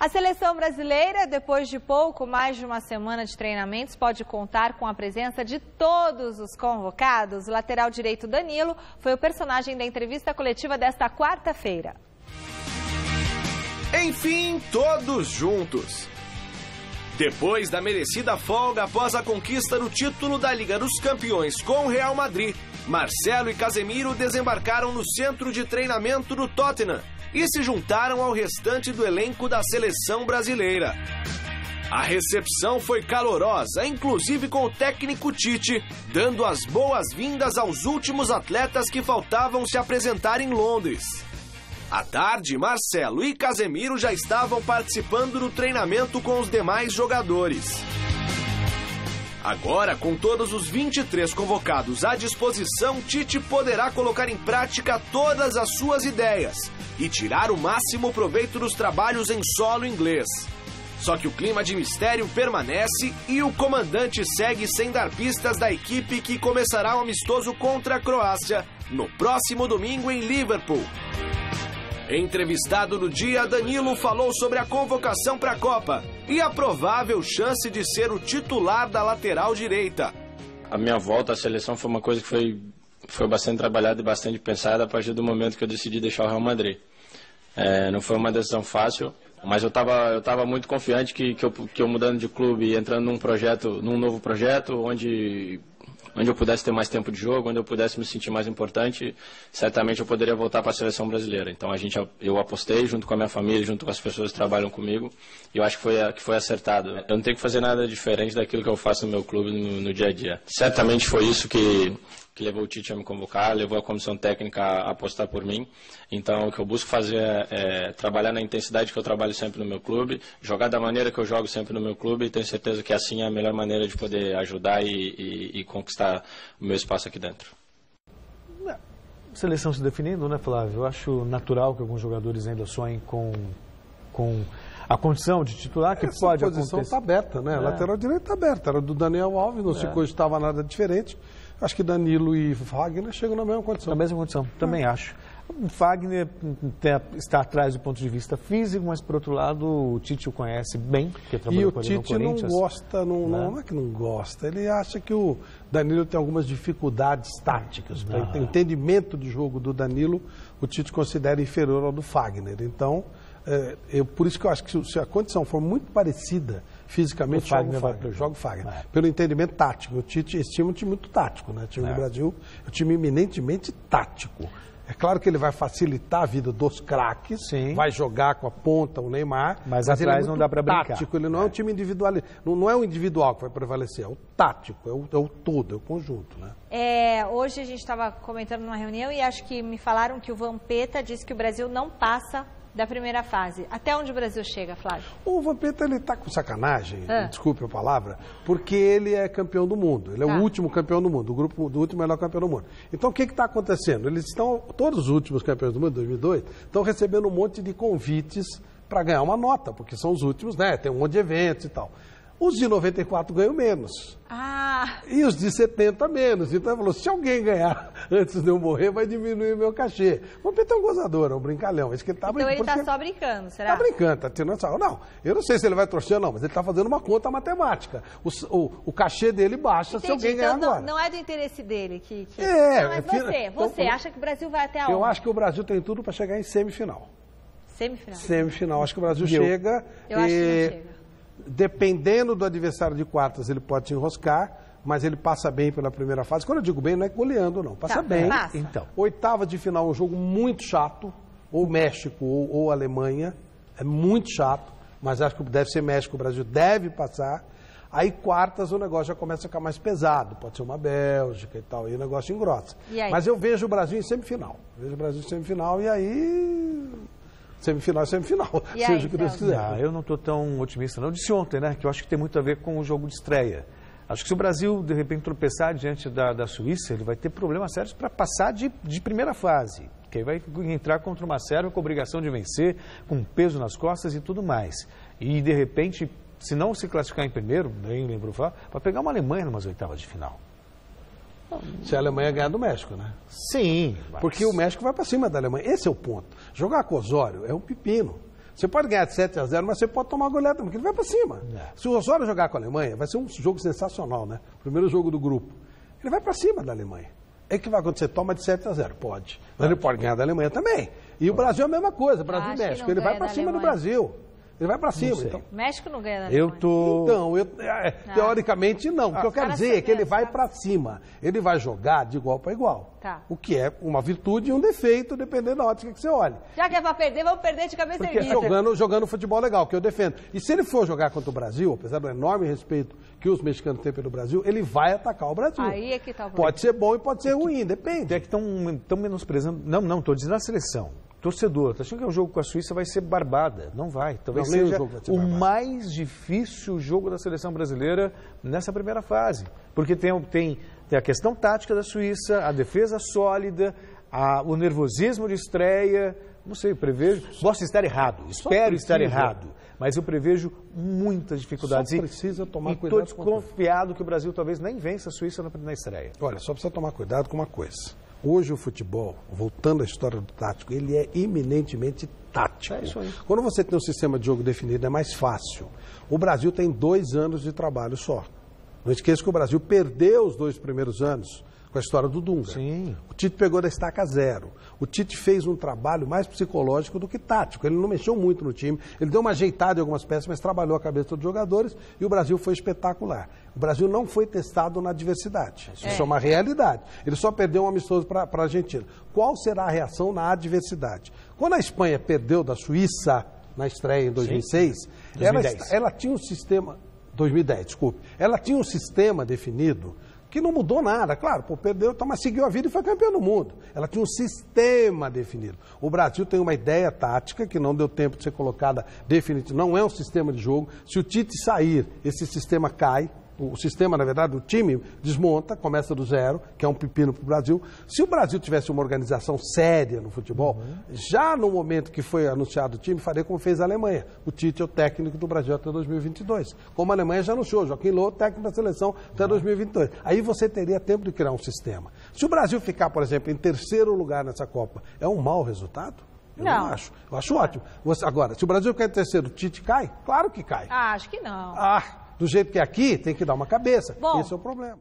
A seleção brasileira, depois de pouco mais de uma semana de treinamentos, pode contar com a presença de todos os convocados. O lateral direito Danilo foi o personagem da entrevista coletiva desta quarta-feira. Enfim, todos juntos. Depois da merecida folga após a conquista do título da Liga dos Campeões com o Real Madrid, Marcelo e Casemiro desembarcaram no centro de treinamento do Tottenham e se juntaram ao restante do elenco da seleção brasileira. A recepção foi calorosa, inclusive com o técnico Tite, dando as boas-vindas aos últimos atletas que faltavam se apresentar em Londres. À tarde, Marcelo e Casemiro já estavam participando do treinamento com os demais jogadores. Agora, com todos os 23 convocados à disposição, Tite poderá colocar em prática todas as suas ideias e tirar o máximo proveito dos trabalhos em solo inglês. Só que o clima de mistério permanece e o comandante segue sem dar pistas da equipe que começará o amistoso contra a Croácia no próximo domingo em Liverpool. Entrevistado no dia, Danilo falou sobre a convocação para a Copa e a provável chance de ser o titular da lateral direita. A minha volta à seleção foi uma coisa que foi, foi bastante trabalhada e bastante pensada a partir do momento que eu decidi deixar o Real Madrid. É, não foi uma decisão fácil, mas eu estava eu tava muito confiante que, que, eu, que eu mudando de clube e entrando num projeto, num novo projeto, onde onde eu pudesse ter mais tempo de jogo, onde eu pudesse me sentir mais importante, certamente eu poderia voltar para a seleção brasileira. Então a gente, eu apostei junto com a minha família, junto com as pessoas que trabalham comigo, e eu acho que foi, que foi acertado. Eu não tenho que fazer nada diferente daquilo que eu faço no meu clube no, no dia a dia. Certamente foi isso que que levou o Tite a me convocar, levou a comissão técnica a apostar por mim. Então, o que eu busco fazer é, é, trabalhar na intensidade que eu trabalho sempre no meu clube, jogar da maneira que eu jogo sempre no meu clube e tenho certeza que assim é a melhor maneira de poder ajudar e, e, e conquistar o meu espaço aqui dentro. É, seleção se definindo, né, Flávio? Eu acho natural que alguns jogadores ainda sonhem com, com a condição de titular que Essa pode acontecer. A posição está aberta, né? É. A lateral direita está aberta. Era do Daniel Alves, não é. se cogitava nada diferente. Acho que Danilo e Fagner chegam na mesma condição. Na mesma condição, também é. acho. O Fagner está atrás do ponto de vista físico, mas por outro lado o Tite o conhece bem, porque trabalhou e o Tite não gosta, não, né? não é que não gosta, ele acha que o Danilo tem algumas dificuldades táticas. Para ah. entendimento de jogo do Danilo, o Tite considera inferior ao do Fagner. Então, é, eu, por isso que eu acho que se a condição for muito parecida fisicamente, o Fagner joga o Fagner. Joga o Fagner. É. Pelo entendimento tático. O Tite, esse time é um time muito tático, né? O time é. do Brasil é um time eminentemente tático. É claro que ele vai facilitar a vida dos craques, vai jogar com a ponta, o Neymar. Mas, mas atrás é não dá para brincar. Tático, ele não é, é um time individual, não, não, é o individual que vai prevalecer, é o tático, é o, é o todo, é o conjunto, né? É, hoje a gente estava comentando numa reunião e acho que me falaram que o Vampeta disse que o Brasil não passa da primeira fase. Até onde o Brasil chega, Flávio? O Vampeta, ele tá com sacanagem, ah. desculpe a palavra, porque ele é campeão do mundo. Ele é tá. o último campeão do mundo, o grupo do último melhor campeão do mundo. Então, o que está acontecendo? Eles estão, todos os últimos campeões do mundo, 2002, estão recebendo um monte de convites para ganhar uma nota, porque são os últimos, né? Tem um monte de eventos e tal. Os de 94 ganham menos. Ah. E os de 70 menos. Então ele falou: se alguém ganhar antes de eu morrer, vai diminuir meu cachê. Vamos meter um gozador, é um brincalhão. Isso que ele tá então ele está só brincando, será? Está brincando, está tirando sarro. Não, eu não sei se ele vai torcer ou não, mas ele está fazendo uma conta matemática. O, o, o cachê dele baixa Entendi, se alguém então ganhar não, agora. Não é do interesse dele que. que... É, não, mas você, então, você então, acha que o Brasil vai até onde? Eu acho que o Brasil tem tudo para chegar em semifinal. Semifinal? Semifinal. Acho que o Brasil chega. Eu e... acho que não chega dependendo do adversário de quartas, ele pode se enroscar, mas ele passa bem pela primeira fase. Quando eu digo bem, não é goleando, não. Passa tá, bem. Passa. Então. Oitava de final é um jogo muito chato, ou México ou, ou Alemanha. É muito chato, mas acho que deve ser México, o Brasil deve passar. Aí quartas o negócio já começa a ficar mais pesado, pode ser uma Bélgica e tal, aí o negócio engrossa. Mas eu vejo o Brasil em semifinal. Vejo o Brasil em semifinal e aí semifinal é semifinal, e seja o que Deus quiser. Ah, eu não estou tão otimista, não. Eu disse ontem, né, que eu acho que tem muito a ver com o jogo de estreia. Acho que se o Brasil, de repente, tropeçar diante da, da Suíça, ele vai ter problemas sérios para passar de, de primeira fase. Que aí vai entrar contra uma Sérvia com obrigação de vencer, com peso nas costas e tudo mais. E, de repente, se não se classificar em primeiro, nem lembro falar, vai pegar uma Alemanha numas oitavas de final. Se a Alemanha ganhar do México, né? Sim. Mas... Porque o México vai para cima da Alemanha. Esse é o ponto. Jogar com Osório é um pepino. Você pode ganhar de 7 a 0, mas você pode tomar goleada, porque ele vai para cima. É. Se o Osório jogar com a Alemanha, vai ser um jogo sensacional, né? Primeiro jogo do grupo. Ele vai para cima da Alemanha. É que vai acontecer? Toma de 7 a 0, pode. Mas ele pode ganhar da Alemanha também. E o Brasil é a mesma coisa, Brasil e México. Ele vai para cima do. Brasil. Ele vai para cima. Então, México não ganha da Eu tô. então, eu- é, teoricamente não. O que eu quero dizer é que ele vai para cima. Ele vai jogar de igual para igual. Tá. O que é uma virtude e um defeito, dependendo da ótica que você olhe. Já que é pra perder, vamos perder de cabeça Porque é erguida. jogando, jogando futebol legal, que eu defendo. E se ele for jogar contra o Brasil, apesar do enorme respeito que os mexicanos têm pelo Brasil, ele vai atacar o Brasil. Aí é que tá o. Pode ser bom e pode ser ruim, depende. É que estão menosprezando. Não, não, estou dizendo a seleção. Torcedor, tá achando que o jogo com a Suíça vai ser barbada? Não vai. Talvez Não, o seja o barbada. mais difícil jogo da seleção brasileira nessa primeira fase. Porque tem, tem, tem a questão tática da Suíça, a defesa sólida, a- o nervosismo de estreia. Não sei, eu prevejo. Posso estar errado, espero estar errado. Mas eu prevejo muitas dificuldades. Só E- precisa tomar e cuidado estou desconfiado que o Brasil talvez nem vença a Suíça na, na estreia. Olha, só precisa tomar cuidado com uma coisa. Hoje o futebol, voltando à história do tático, ele é eminentemente tático. É isso aí. Quando você tem um sistema de jogo definido, é mais fácil. O Brasil tem dois anos de trabalho só. Não esqueça que o Brasil perdeu os dois primeiros anos com a história do Dunga. Sim. O Tite pegou da estaca zero. O Tite fez um trabalho mais psicológico do que tático. Ele não mexeu muito no time. Ele deu uma ajeitada em algumas peças, mas trabalhou a cabeça dos jogadores e o Brasil foi espetacular. O Brasil não foi testado na adversidade. Isso é, uma realidade. Ele só perdeu um amistoso para a Argentina. Qual será a reação na adversidade? Quando a Espanha perdeu da Suíça na estreia em 2006, ela, 2010. ela tinha um sistema. 2010, desculpe. Ela tinha um sistema definido que não mudou nada. Claro, pô, perdeu, tá, mas seguiu a vida e foi campeão do mundo. Ela tinha um sistema definido. O Brasil tem uma ideia tática que não deu tempo de ser colocada definitiva. Não é um sistema de jogo. Se o Tite sair, esse sistema cai. O sistema, na verdade, o time desmonta, começa do zero, que é um pepino para o Brasil. Se o Brasil tivesse uma organização séria no futebol, já no momento que foi anunciado o time, faria como fez a Alemanha. O Tite é o técnico do Brasil até 2022. Como a Alemanha já anunciou, Joaquim Low, técnico da seleção até 2022. Aí você teria tempo de criar um sistema. Se o Brasil ficar, por exemplo, em terceiro lugar nessa Copa, é um mau resultado? Eu não, Não. acho. Eu acho ótimo. Você- agora, se o Brasil ficar em terceiro, o Tite cai? Claro que cai. Ah, acho que não. Ah, do jeito que é aqui, tem que dar uma cabeça. Bom. Esse é o problema.